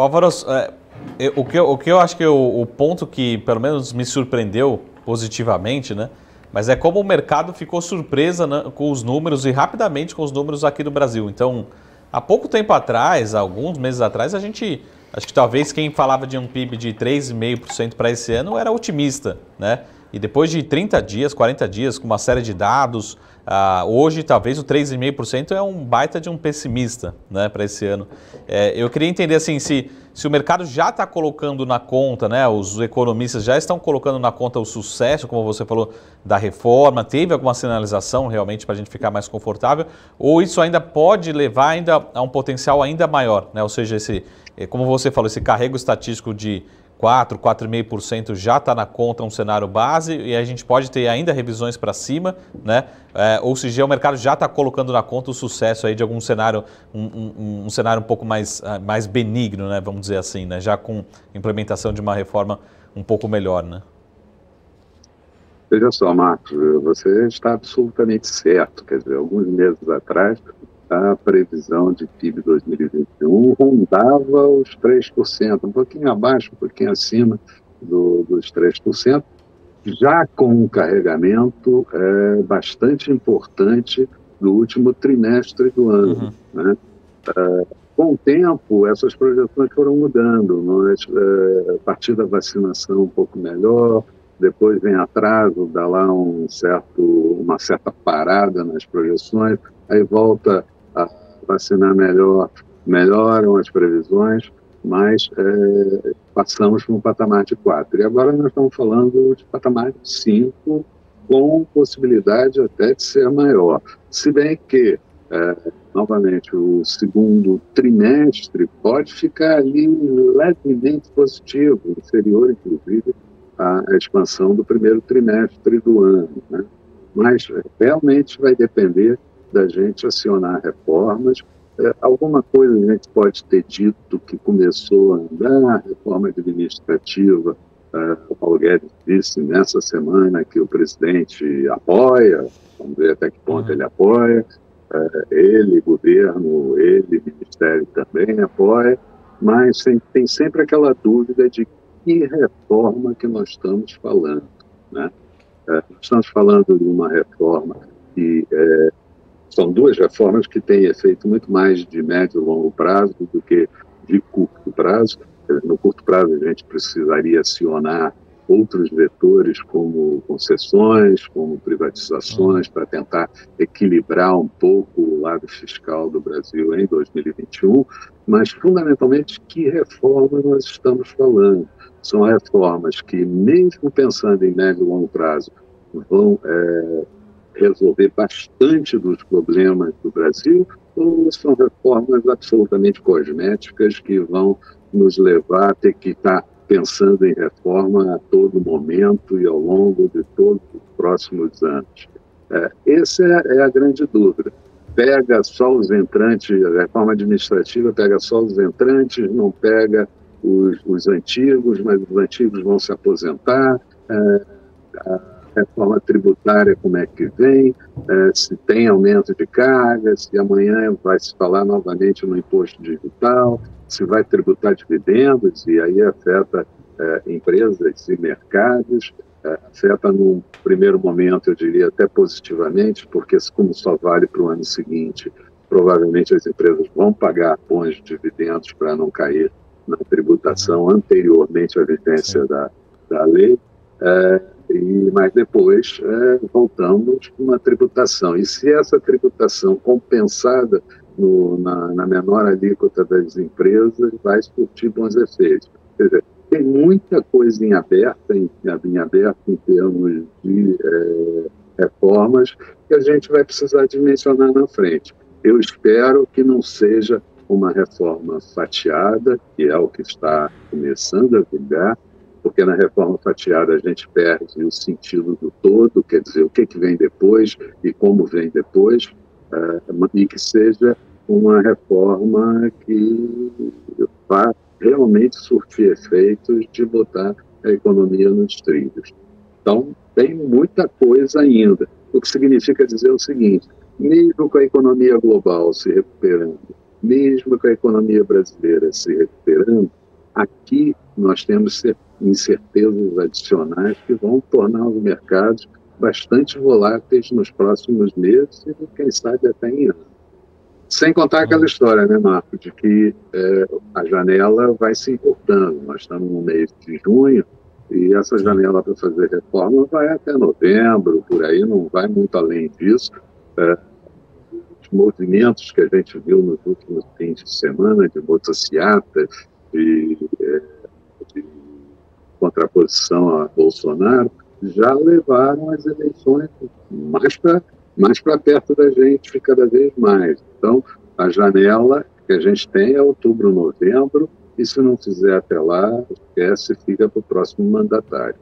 Álvaro, é, o, que, o que eu acho que o, o ponto que pelo menos me surpreendeu positivamente, né? Mas é como o mercado ficou surpresa né, com os números e rapidamente com os números aqui do Brasil. Então, há pouco tempo atrás, alguns meses atrás, a gente, acho que talvez quem falava de um PIB de 3,5% para esse ano era otimista, né? E depois de 30 dias, 40 dias, com uma série de dados, uh, hoje talvez o 3,5% é um baita de um pessimista né, para esse ano. É, eu queria entender assim, se, se o mercado já está colocando na conta, né, os economistas já estão colocando na conta o sucesso, como você falou, da reforma, teve alguma sinalização realmente para a gente ficar mais confortável, ou isso ainda pode levar ainda a um potencial ainda maior, né? ou seja, esse, é, como você falou, esse carrego estatístico de 4, 4,5% já está na conta um cenário base e a gente pode ter ainda revisões para cima, né? É, ou seja, o mercado já está colocando na conta o sucesso aí de algum cenário, um, um, um, cenário um pouco mais, ah, mais benigno, né? Vamos dizer assim, né? Já com implementação de uma reforma um pouco melhor, né? Veja só, Marcos, você está absolutamente certo. Quer dizer, alguns meses atrás a previsão de PIB 2021 rondava os 3%, um pouquinho abaixo, um pouquinho acima do, dos 3%, já com um carregamento é, bastante importante do último trimestre do ano. Uhum. Né? É, com o tempo, essas projeções foram mudando, nós, é, a partir da vacinação um pouco melhor, depois vem atraso, dá lá um certo, uma certa parada nas projeções, aí volta vacinar melhor, melhoram as previsões, mas é, passamos para um patamar de 4. E agora nós estamos falando de patamar de 5, com possibilidade até de ser maior. Se bem que, é, novamente, o segundo trimestre pode ficar ali levemente positivo, inferior, inclusive, à expansão do primeiro trimestre do ano. Né? Mas realmente vai depender da gente acionar reformas. É, alguma coisa a gente pode ter dito que começou a andar, reforma administrativa. É, o Paulo Guedes disse nessa semana que o presidente apoia, vamos ver até que ponto uhum. ele apoia. É, ele, governo, ele, ministério também apoia, mas tem, tem sempre aquela dúvida de que reforma que nós estamos falando. Né? É, estamos falando de uma reforma que é, são duas reformas que têm efeito muito mais de médio e longo prazo do que de curto prazo. No curto prazo, a gente precisaria acionar outros vetores, como concessões, como privatizações, para tentar equilibrar um pouco o lado fiscal do Brasil em 2021. Mas, fundamentalmente, que reforma nós estamos falando? São reformas que, mesmo pensando em médio e longo prazo, vão é, resolver bastante dos problemas do Brasil, ou são reformas absolutamente cosméticas que vão nos levar a ter que estar pensando em reforma a todo momento e ao longo de todos os próximos anos? É, essa é, é a grande dúvida. Pega só os entrantes, a reforma administrativa pega só os entrantes, não pega os, os antigos, mas os antigos vão se aposentar. É, a, reforma tributária, como é que vem, é, se tem aumento de cargas, se amanhã vai se falar novamente no imposto digital, se vai tributar dividendos, e aí afeta é, empresas e mercados, é, afeta num primeiro momento, eu diria até positivamente, porque como só vale para o ano seguinte, provavelmente as empresas vão pagar bons dividendos para não cair na tributação anteriormente à vigência da, da lei. É, e, mas depois é, voltamos para uma tributação. E se essa tributação compensada no, na, na, menor alíquota das empresas vai surtir bons efeitos. Quer dizer, tem muita coisa em aberto, em, em aberto em termos de é, reformas que a gente vai precisar dimensionar na frente. Eu espero que não seja uma reforma fatiada, que é o que está começando a vingar, porque na reforma fatiada a gente perde o sentido do todo, quer dizer, o que, que vem depois e como vem depois, uh, e que seja uma reforma que vá realmente surtir efeitos de botar a economia nos trilhos. Então, tem muita coisa ainda, o que significa dizer o seguinte, mesmo com a economia global se recuperando, mesmo com a economia brasileira se recuperando, aqui nós temos incertezas adicionais que vão tornar os mercados bastante voláteis nos próximos meses e, quem sabe, até em anos. Sem contar aquela história, né, Marco, de que é, a janela vai se encurtando. Nós estamos no mês de junho e essa janela para fazer reforma vai até novembro, por aí, não vai muito além disso. É, os movimentos que a gente viu nos últimos fins de semana de é, de contraposição a Bolsonaro, já levaram as eleições mais para mais perto da gente cada vez mais. Então, a janela que a gente tem é outubro, novembro, e se não fizer até lá, esquece, fica para o próximo mandatário.